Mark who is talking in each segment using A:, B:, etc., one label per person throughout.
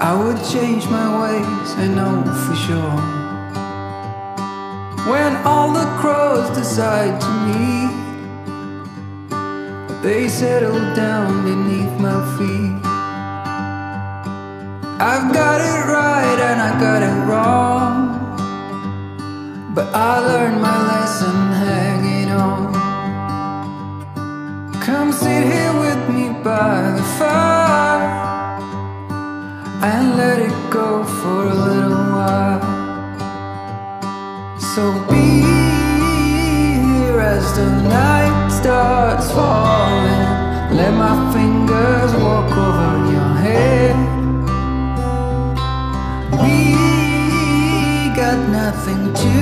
A: I
B: would change my ways, I know for sure. When all the crows decide to meet, they settle down beneath my feet. I've got it right and I got it wrong, but I learned my lesson hanging on. Come sit here with me by the fire and let it go for a little while. So be here as the night starts falling. Let my fingers walk over your head. We got nothing to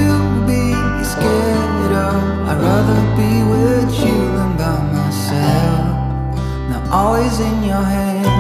B: be scared of. I'd rather be with you than by myself. Now, always in your
C: head.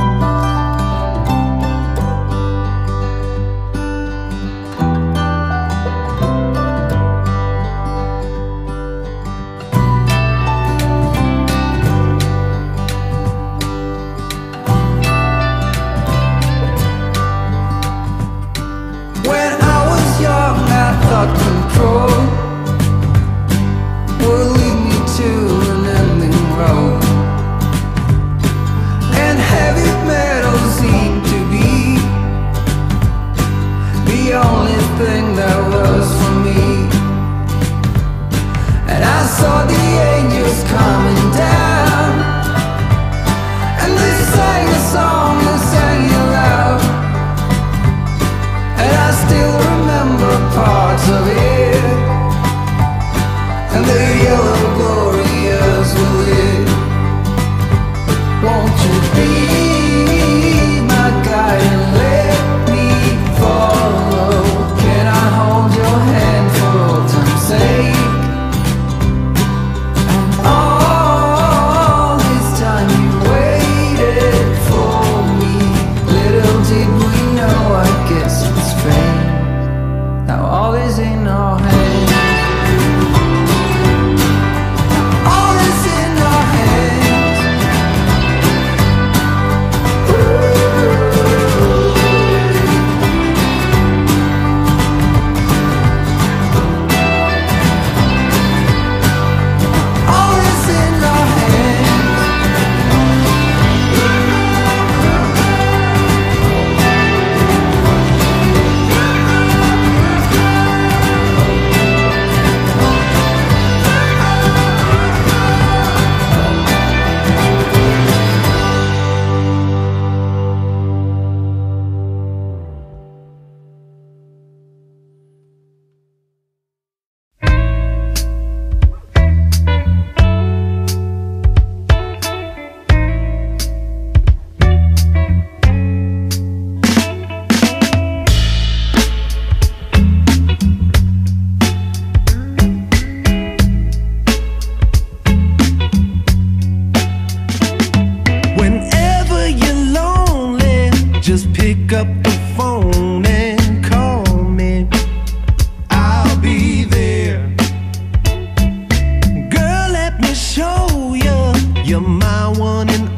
C: You're my one and